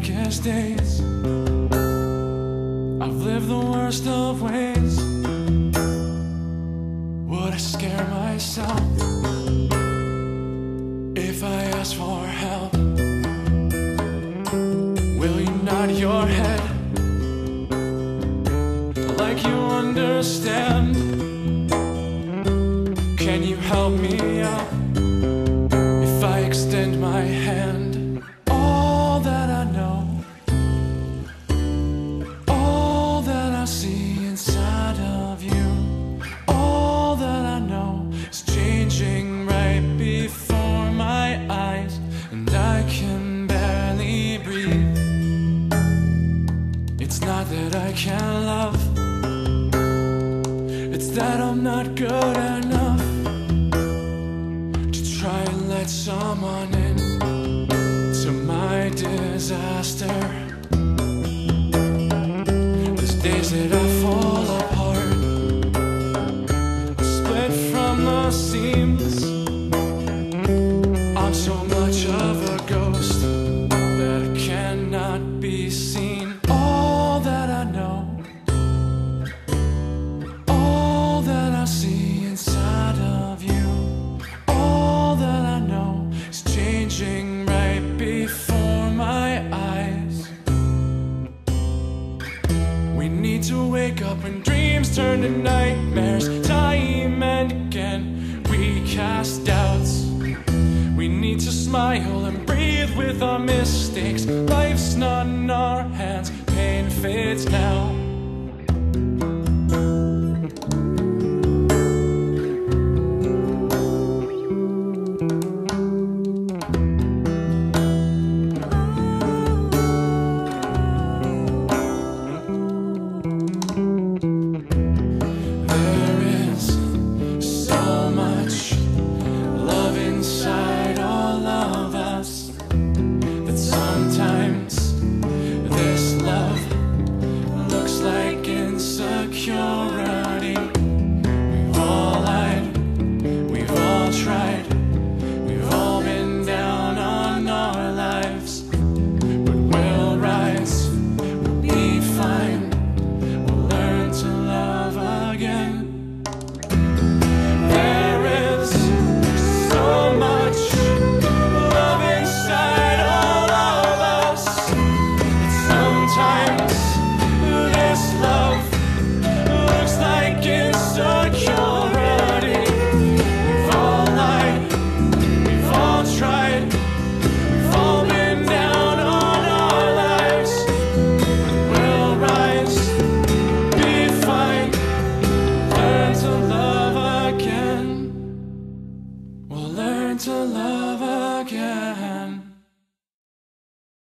these days. I've lived the worst of ways. Would I scare myself if I ask for help? Will you nod your head like you understand? Can you help me out if I extend my hand? That I'm not good enough to try and let someone in to my disaster. There's days that I to wake up when dreams turn to nightmares. Time and again we cast doubts. We need to smile and breathe with our mistakes. Life's not in our hands, pain fades now. to love again.